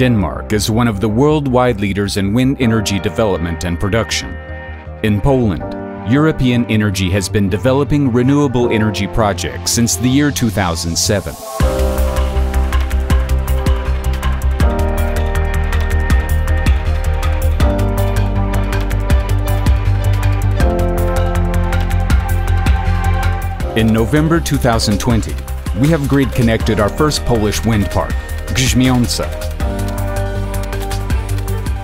Denmark is one of the worldwide leaders in wind energy development and production. In Poland, European Energy has been developing renewable energy projects since the year 2007. In November 2020, we have grid connected our first Polish wind park, Grzmiąca.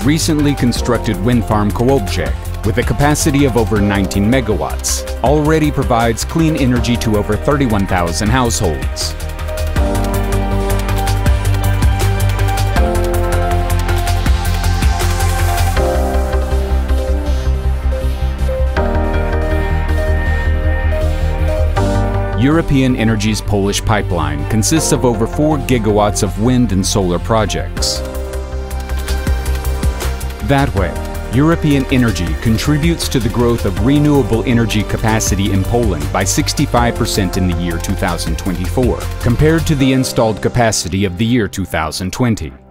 Recently constructed wind farm Kołobrzeg, with a capacity of over 19 megawatts, already provides clean energy to over 31,000 households. European Energy's Polish pipeline consists of over 4 gigawatts of wind and solar projects. That way, European Energy contributes to the growth of renewable energy capacity in Poland by 65% in the year 2024, compared to the installed capacity of the year 2020.